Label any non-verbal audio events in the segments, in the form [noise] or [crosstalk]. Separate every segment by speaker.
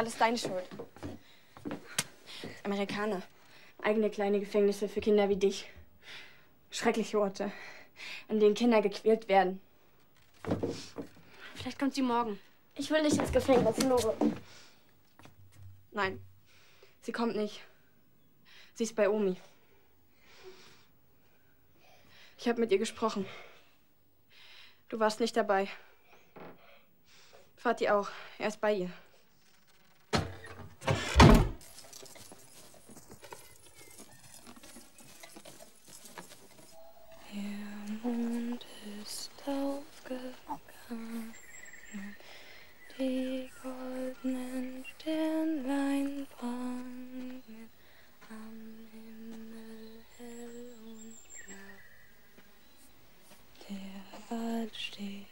Speaker 1: alles deine Schuld. Amerikaner. Eigene kleine Gefängnisse für Kinder wie dich. Schreckliche Orte, an denen Kinder gequält werden. Vielleicht kommt sie morgen.
Speaker 2: Ich will nicht ins Gefängnis, Lore.
Speaker 1: Nein, sie kommt nicht. Sie ist bei Omi. Ich habe mit ihr gesprochen. Du warst nicht dabei. Vati auch. Er ist bei ihr.
Speaker 3: Wald steht.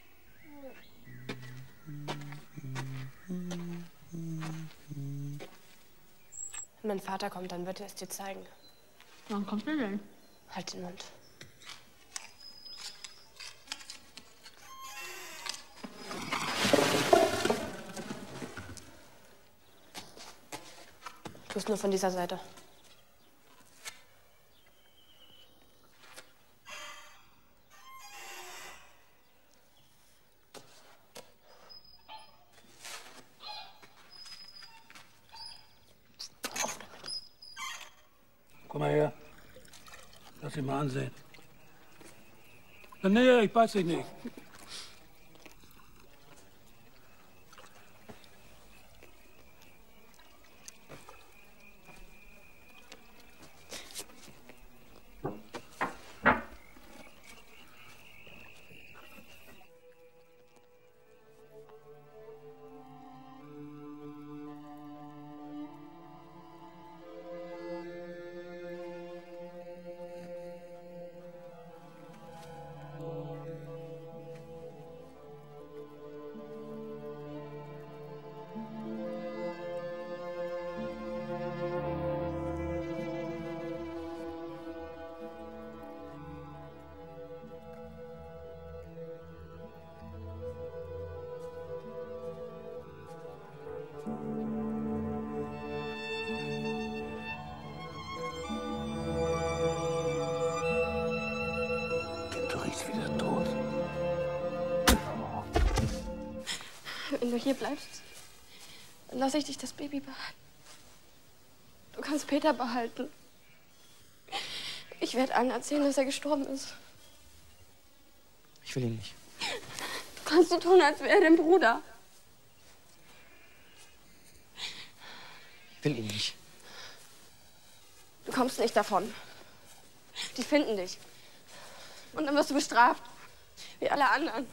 Speaker 4: Wenn mein Vater kommt, dann wird er es dir zeigen.
Speaker 1: Wann kommt er denn?
Speaker 4: Halt den Mund. Du bist nur von dieser Seite.
Speaker 5: Komm mal her. Lass ihn mal ansehen. Nee, ich beiß dich nicht. [laughs]
Speaker 1: Wenn du hier bleibst, dann lasse ich dich das Baby behalten. Du kannst Peter behalten. Ich werde allen erzählen, dass er gestorben ist.
Speaker 6: Ich will ihn nicht.
Speaker 1: Du kannst so tun, als wäre er dein Bruder.
Speaker 6: Ich will ihn nicht.
Speaker 1: Du kommst nicht davon. Die finden dich. Und dann wirst du bestraft. Wie alle anderen.